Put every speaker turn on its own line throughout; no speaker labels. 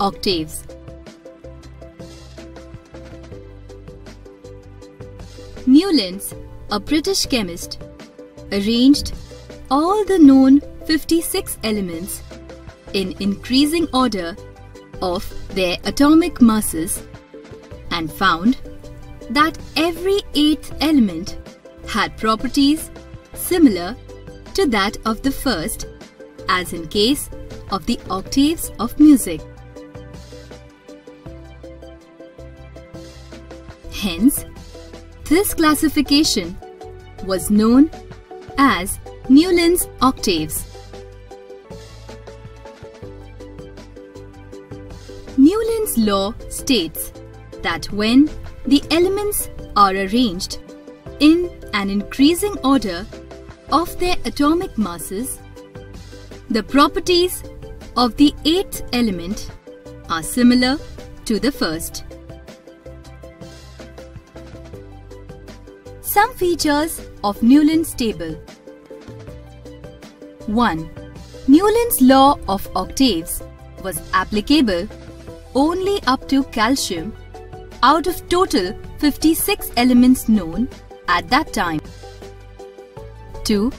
octaves. Newlands, a British chemist, arranged all the known 56 elements in increasing order of their atomic masses and found that every eighth element had properties similar to that of the first as in case of the octaves of music. Hence, this classification was known as Newland's octaves. Newland's law states that when the elements are arranged in an increasing order of their atomic masses, the properties of the eighth element are similar to the first. Some features of Newland's table 1. Newland's law of octaves was applicable only up to calcium out of total 56 elements known at that time. 2.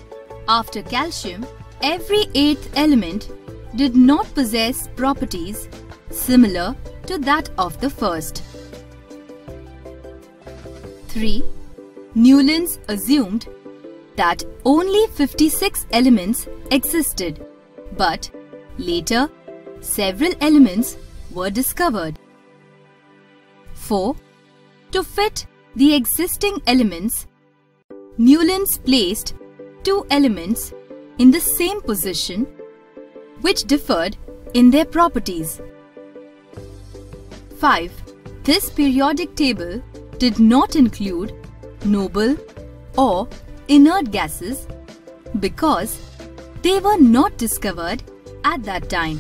After calcium, every eighth element did not possess properties similar to that of the first. 3. Newlands assumed that only 56 elements existed, but later several elements were discovered. 4. To fit the existing elements, Newlands placed two elements in the same position which differed in their properties. 5. This periodic table did not include noble or inert gases because they were not discovered at that time.